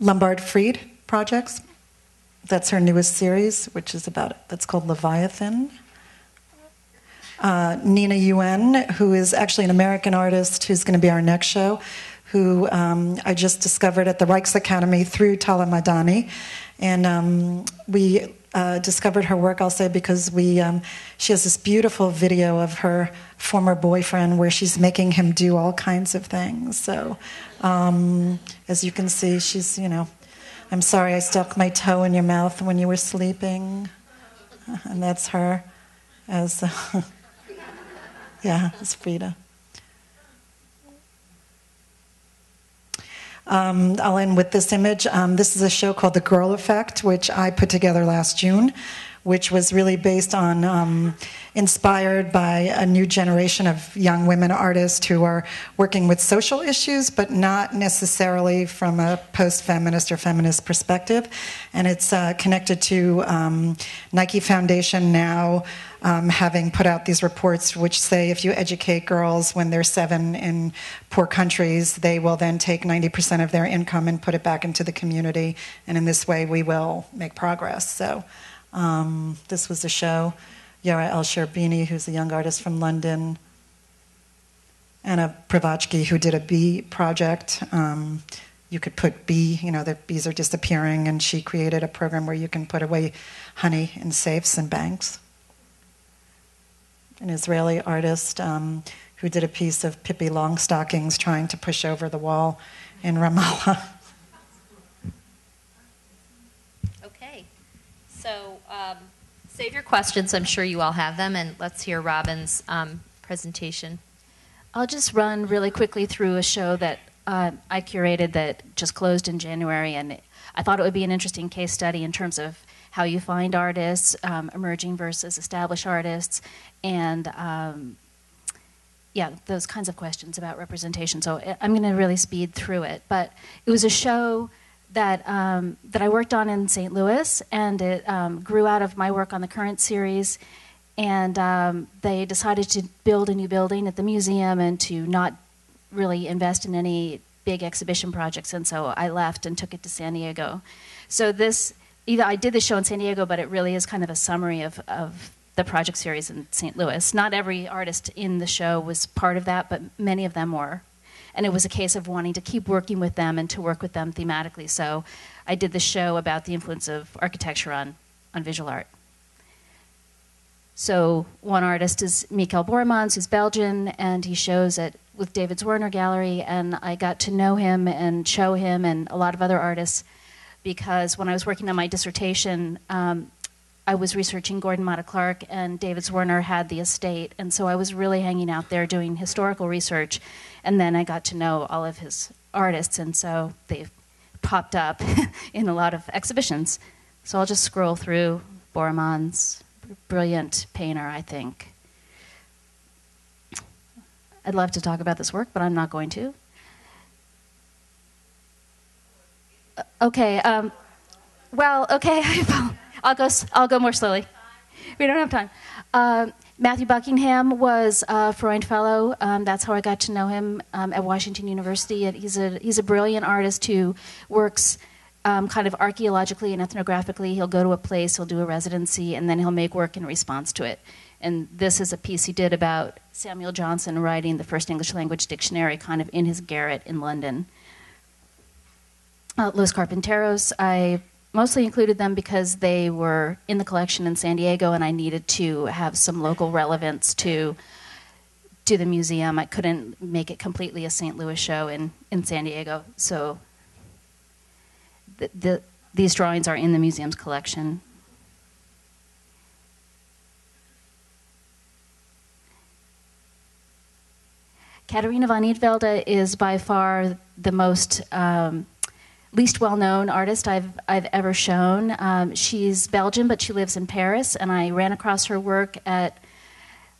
Lombard Freid Projects. That's her newest series, which is about, that's called Leviathan. Uh, Nina Yuen, who is actually an American artist who's going to be our next show, who um, I just discovered at the Rijksakademie through Tala Madani. And um, we uh, discovered her work, I'll say, because we, um, she has this beautiful video of her former boyfriend where she's making him do all kinds of things. So, um, as you can see, she's, you know, I'm sorry I stuck my toe in your mouth when you were sleeping. And that's her as, uh, yeah, as Frida. Um, I'll end with this image. Um, this is a show called The Girl Effect, which I put together last June, which was really based on, um, inspired by a new generation of young women artists who are working with social issues, but not necessarily from a post feminist or feminist perspective. And it's uh, connected to um, Nike Foundation now um, having put out these reports which say if you educate girls when they're seven in poor countries, they will then take 90% of their income and put it back into the community. And in this way, we will make progress. So, um, this was a show. Yara El Sherbini, who's a young artist from London, Anna Pravatsky, who did a bee project. Um, you could put bee, you know, the bees are disappearing, and she created a program where you can put away honey in safes and banks an Israeli artist um, who did a piece of Pippi Longstockings trying to push over the wall in Ramallah. Okay, so um, save your questions. I'm sure you all have them, and let's hear Robin's um, presentation. I'll just run really quickly through a show that uh, I curated that just closed in January, and I thought it would be an interesting case study in terms of how you find artists, um, emerging versus established artists, and um, yeah, those kinds of questions about representation. So eh, I'm going to really speed through it. But it was a show that um, that I worked on in St. Louis, and it um, grew out of my work on the current series. And um, they decided to build a new building at the museum and to not really invest in any big exhibition projects. And so I left and took it to San Diego. So this either I did the show in San Diego, but it really is kind of a summary of, of the project series in St. Louis. Not every artist in the show was part of that, but many of them were. And it was a case of wanting to keep working with them and to work with them thematically. So I did the show about the influence of architecture on, on visual art. So one artist is Michael Borremans, who's Belgian, and he shows at with David's Zwirner Gallery, and I got to know him and show him and a lot of other artists because when I was working on my dissertation, um, I was researching Gordon Matta Clark, and David Zwirner had the estate, and so I was really hanging out there doing historical research, and then I got to know all of his artists, and so they popped up in a lot of exhibitions. So I'll just scroll through Borremans, brilliant painter, I think. I'd love to talk about this work, but I'm not going to. Okay. Um, well, okay. I'll go. I'll go more slowly. We don't have time. Uh, Matthew Buckingham was a Freund Fellow. Um, that's how I got to know him um, at Washington University. And He's a he's a brilliant artist who works um, kind of archaeologically and ethnographically. He'll go to a place, he'll do a residency, and then he'll make work in response to it. And this is a piece he did about Samuel Johnson writing the first English language dictionary, kind of in his garret in London uh, Los Carpinteros. I mostly included them because they were in the collection in San Diego, and I needed to have some local relevance to to the museum. I couldn't make it completely a St. Louis show in, in San Diego, so the, the, these drawings are in the museum's collection. Katerina van Eetvelde is by far the most um, least well-known artist I've I've ever shown. Um, she's Belgian, but she lives in Paris, and I ran across her work at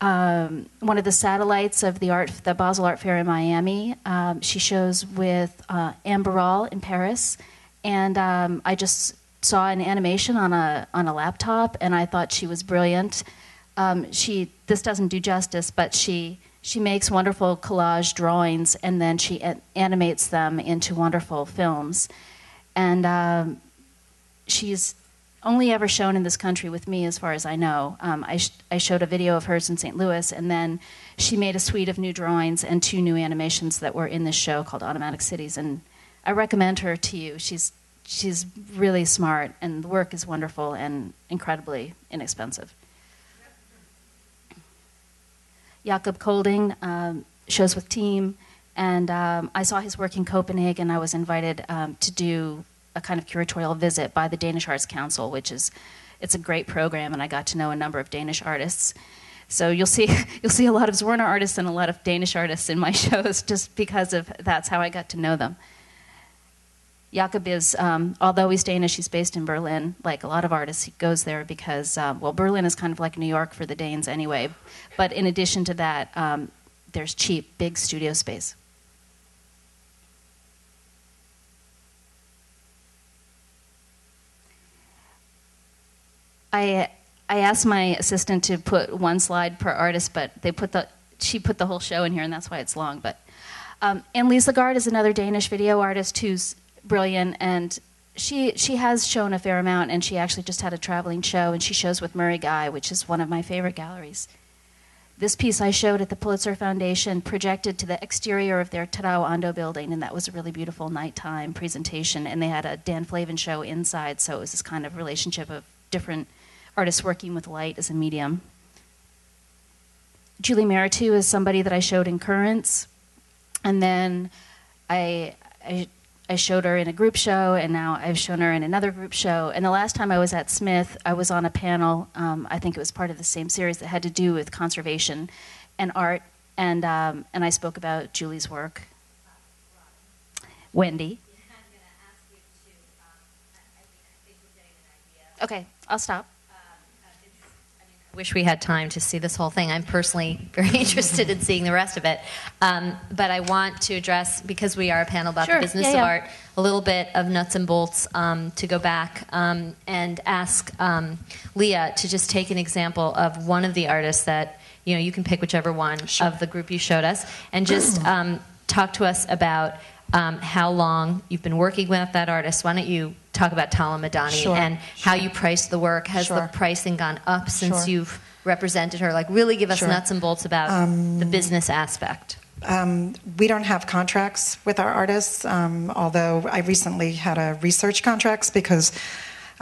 um, one of the satellites of the art, the Basel Art Fair in Miami. Um, she shows with uh, Amberal in Paris, and um, I just saw an animation on a on a laptop, and I thought she was brilliant. Um, she this doesn't do justice, but she she makes wonderful collage drawings and then she animates them into wonderful films. and um, she's only ever shown in this country with me, as far as I know. Um, I, sh- I showed a video of hers in St. Louis, and then she made a suite of new drawings and two new animations that were in this show called Automatic Cities. And I recommend her to you. She's she's really smart, and the work is wonderful and incredibly inexpensive. Jakob Kolding um, shows with Team, and um, I saw his work in Copenhagen. And I was invited um, to do a kind of curatorial visit by the Danish Arts Council, which is it's a great program, and I got to know a number of Danish artists. So you'll see you'll see a lot of Zwirner artists and a lot of Danish artists in my shows, just because of that's how I got to know them. Jakob is, um, although he's Danish, he's based in Berlin. Like a lot of artists, he goes there because, um, well, Berlin is kind of like New York for the Danes anyway. But in addition to that, um, there's cheap, big studio space. I I asked my assistant to put one slide per artist, but they put the she put the whole show in here, and that's why it's long. But um, Ann Lislegaard is another Danish video artist who's brilliant, and she she has shown a fair amount, and she actually just had a traveling show, and she shows with Murray Guy, which is one of my favorite galleries. This piece I showed at the Pulitzer Foundation projected to the exterior of their Tadao Ando building, and that was a really beautiful nighttime presentation. And they had a Dan Flavin show inside, so it was this kind of relationship of different artists working with light as a medium. Julie Mehretu is somebody that I showed in Currents, and then I, I, I showed her in a group show, and now I've shown her in another group show. And the last time I was at Smith, I was on a panel. Um, I think it was part of the same series that had to do with conservation and art, and um, and I spoke about Julie's work. Wendy. Okay, I'll stop. Wish we had time to see this whole thing. I'm personally very interested in seeing the rest of it. Um, but I want to address, because we are a panel about Sure, the business yeah, of yeah. art, a little bit of nuts and bolts um, to go back um, and ask um, Lea to just take an example of one of the artists that, you know, you can pick whichever one of the group you showed us, and just um, talk to us about um, how long you've been working with that artist. Why don't you talk about Tala Madani Sure, and how you price the work? Has the pricing gone up since Sure. you've represented her? Like, really give us Sure. nuts and bolts about the business aspect. Um, we don't have contracts with our artists, um, although I recently had a research contracts because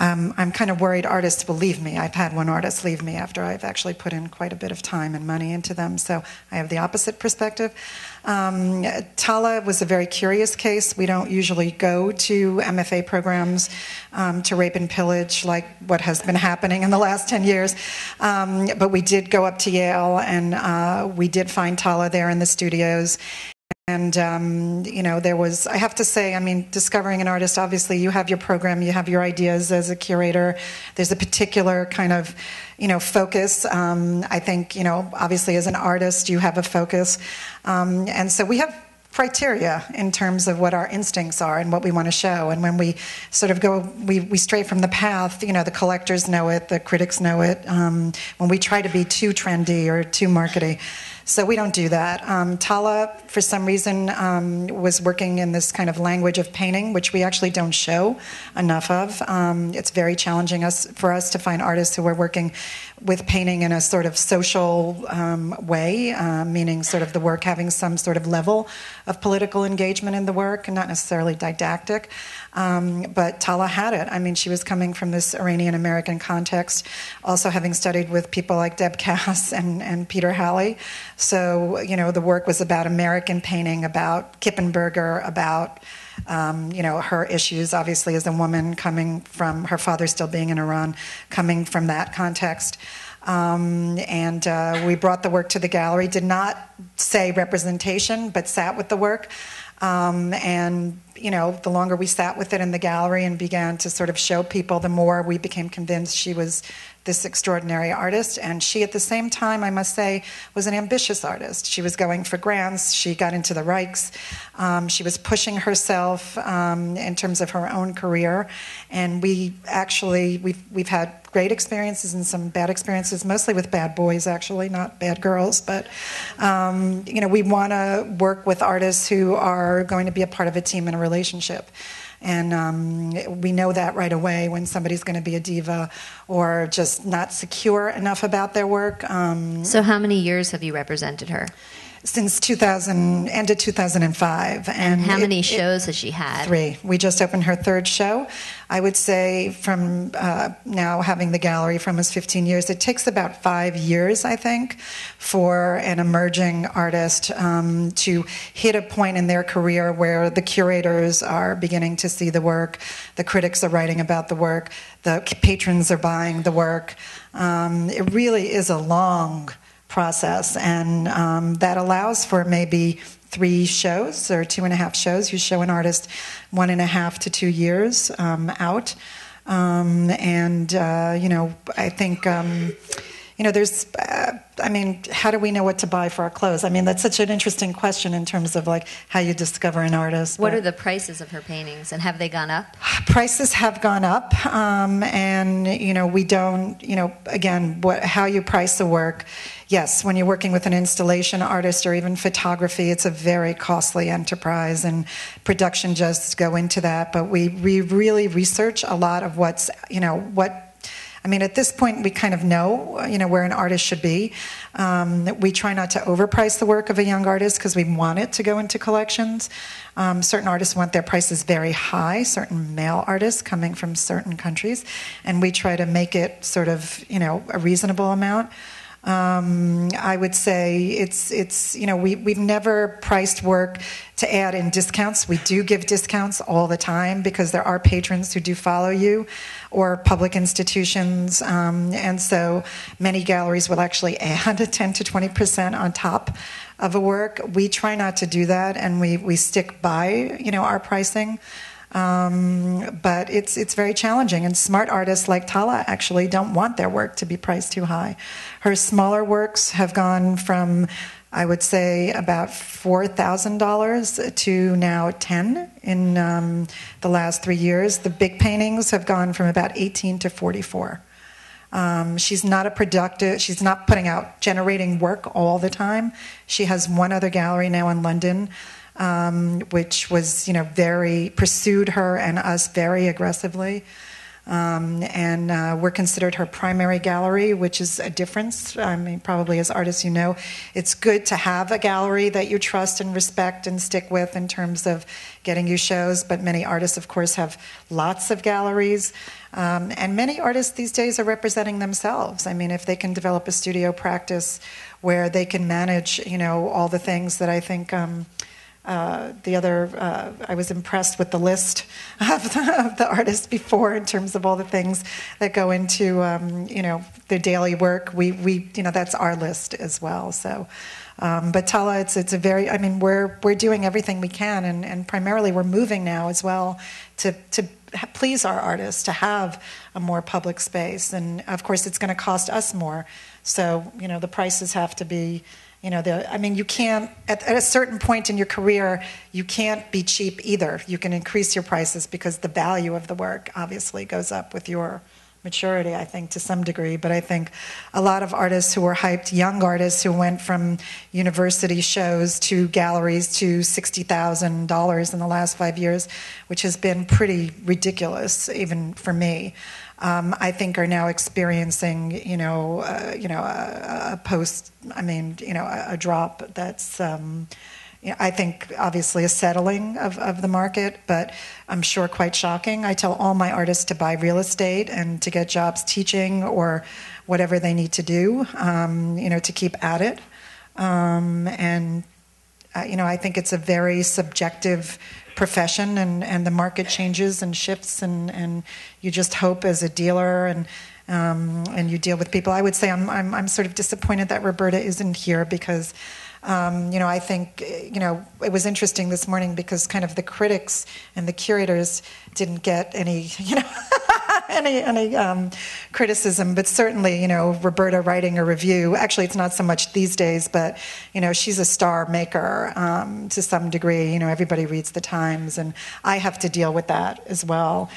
um, I'm kind of worried artists will leave me. I've had one artist leave me after I've actually put in quite a bit of time and money into them, so I have the opposite perspective. Um, Tala was a very curious case. We don't usually go to MFA programs um, to rape and pillage like what has been happening in the last 10 years. Um, but we did go up to Yale and uh, we did find Tala there in the studios. And, um, you know, there was, I have to say, I mean, discovering an artist, obviously, you have your program, you have your ideas as a curator. There's a particular kind of, you know, focus. Um, I think, you know, obviously, as an artist, you have a focus. Um, and so we have criteria in terms of what our instincts are and what we want to show. And when we sort of go, we, we stray from the path, you know, the collectors know it, the critics know it. Um, when we try to be too trendy or too markety. So we don't do that. Um, Tala, for some reason, um, was working in this kind of language of painting, which we actually don't show enough of. Um, it's very challenging us for us to find artists who are working with painting in a sort of social um, way, uh, meaning sort of the work having some sort of level of political engagement in the work, and not necessarily didactic. Um, but Tala had it. I mean, she was coming from this Iranian American context, also having studied with people like Deb Kass and, and Peter Halley. So, you know, the work was about American painting, about Kippenberger, about um, you know, her issues, obviously, as a woman coming from her father still being in Iran, coming from that context. Um, and uh, we brought the work to the gallery, did not say representation, but sat with the work. Um, and, you know, the longer we sat with it in the gallery and began to sort of show people, the more we became convinced she was this extraordinary artist. And she, at the same time, I must say, was an ambitious artist. She was going for grants, she got into the Rijks, um, she was pushing herself um, in terms of her own career. And we actually, we've, we've had great experiences and some bad experiences, mostly with bad boys, actually, not bad girls. But, um, you know, we want to work with artists who are going to be a part of a team in a relationship. And um, we know that right away when somebody's going to be a diva or just not secure enough about their work. Um, So, how many years have you represented her? since 2000, end of 2005. And, And how it- many it- shows has she had? Three. We just opened her third show. I would say from uh, now having the gallery for almost 15 years, it takes about five years, I think, for an emerging artist um, to hit a point in their career where the curators are beginning to see the work, the critics are writing about the work, the patrons are buying the work. Um, it really is a long process, and um, that allows for maybe three shows or two and a half shows. You show an artist one and a half to two years um, out, um, and uh, you know, I think. You know, there's, uh, I mean, how do we know what to buy for our clothes? I mean, that's such an interesting question in terms of like how you discover an artist. What but- are the prices of her paintings, and have they gone up? prices have gone up um, and you know we don't you know again what how you price the work yes when you're working with an installation artist or even photography it's a very costly enterprise and production just go into that but we, we really research a lot of what's you know what I mean, at this point, we kind of know, you know, where an artist should be. Um, we try not to overprice the work of a young artist because we want it to go into collections. Um, certain artists want their prices very high, certain male artists coming from certain countries, and we try to make it sort of, you know, a reasonable amount. Um, I would say it's it's you know we we've never priced work to add in discounts. We do give discounts all the time because there are patrons who do follow you, or public institutions, um, and so many galleries will actually add a ten to twenty percent on top of a work. We try not to do that, and we we stick by you know our pricing. Um, but it's it's very challenging, and smart artists like Tala actually don't want their work to be priced too high. Her smaller works have gone from, I would say, about four thousand dollars to now ten in um, the last three years. The big paintings have gone from about eighteen to forty-four. Um, she's not a productive. She's not putting out generating work all the time. She has one other gallery now in London um, which was, you know, very pursued her and us very aggressively. Um, and uh, we're considered her primary gallery, which is a difference. I mean, probably as artists, you know, it's good to have a gallery that you trust and respect and stick with in terms of getting you shows. But many artists, of course, have lots of galleries. Um, and many artists these days are representing themselves. I mean, if they can develop a studio practice where they can manage, you know, all the things that I think. Um, uh, the other, uh, I was impressed with the list of the, of the, artists before in terms of all the things that go into, um, you know, their daily work. We, we, you know, that's our list as well. So, um, but Tala, it's it's a very, I mean, we're we're doing everything we can, and, and primarily we're moving now as well to to please our artists to have a more public space, and of course it's going to cost us more. So, you know, the prices have to be you know, the, I mean, you can't, at, at, a certain point in your career, you can't be cheap either. You can increase your prices because the value of the work obviously goes up with your maturity, I think, to some degree. But I think a lot of artists who were hyped, young artists who went from university shows to galleries to $60,000 in the last five years, which has been pretty ridiculous, even for me. Um, I think are now experiencing, you know, uh, you know, a, a, post. I mean, you know, a, a drop that's. Um, you know, I think obviously a settling of, of the market, but I'm sure quite shocking. I tell all my artists to buy real estate and to get jobs teaching or whatever they need to do, um, you know, to keep at it. Um, and uh, you know, I think it's a very subjective profession and, and the market changes and shifts and, and you just hope as a dealer and um, and you deal with people. I would say I'm, I'm, I'm sort of disappointed that Roberta isn't here because um, you know I think you know it was interesting this morning because kind of the critics and the curators didn't get any you know any any um, criticism, but certainly you know Roberta writing a review. Actually, it's not so much these days, but you know she's a star maker um, to some degree. You know everybody reads the Times, and I have to deal with that as well.